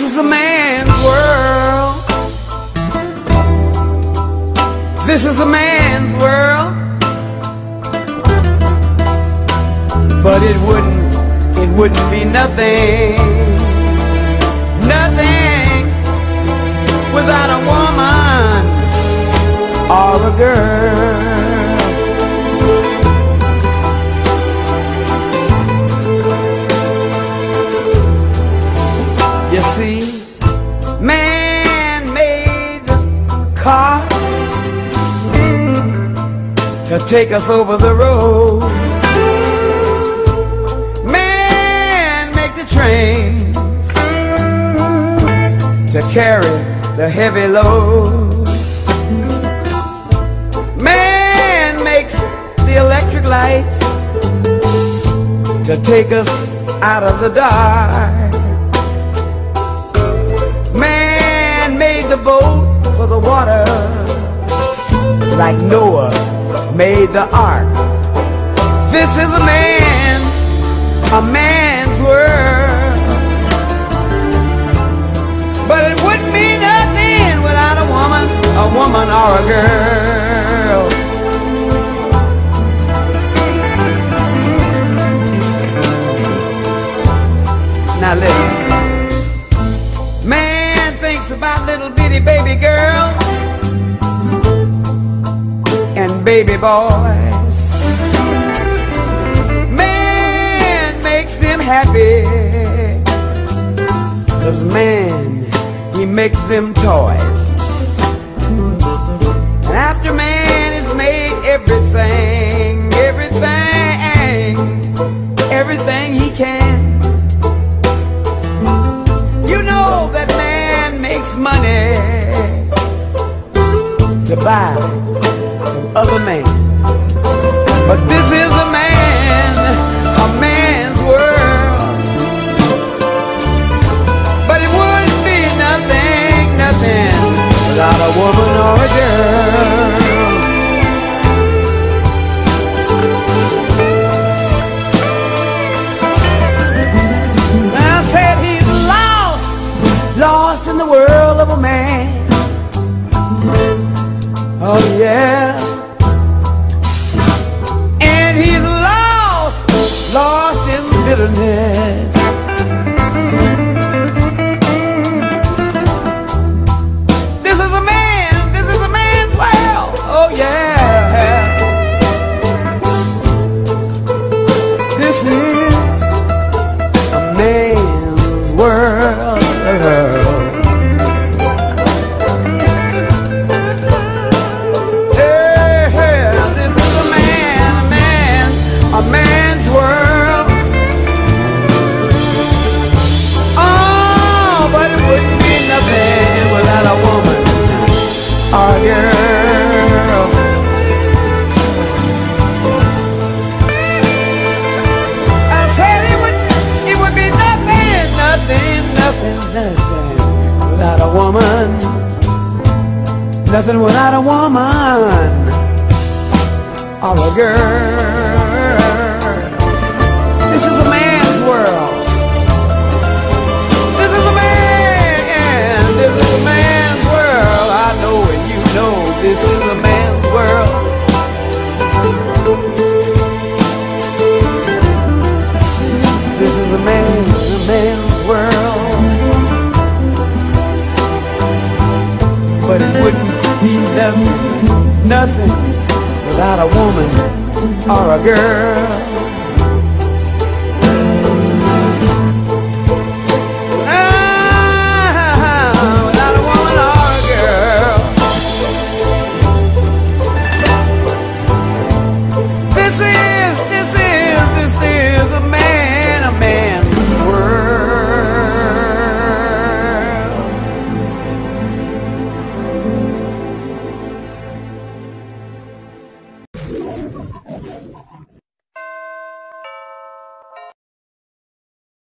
is a man's world. This is a man's world. But it wouldn't, it wouldn't be nothing to take us over the road. Man make the trains to carry the heavy load. Man makes the electric lights to take us out of the dark. Man made the boat for the water like Noah made the ark. This is a man, a man's world. But it wouldn't be nothing without a woman, a woman or a girl. Now listen. Man thinks about little bitty baby girls baby boys. Man makes them happy. Cause man, he makes them toys. And after man has made everything, everything, everything he can. You know that man makes money to buy men. But this is nothing, without a woman. Nothing without a woman or a girl. Nothing a woman or a girl.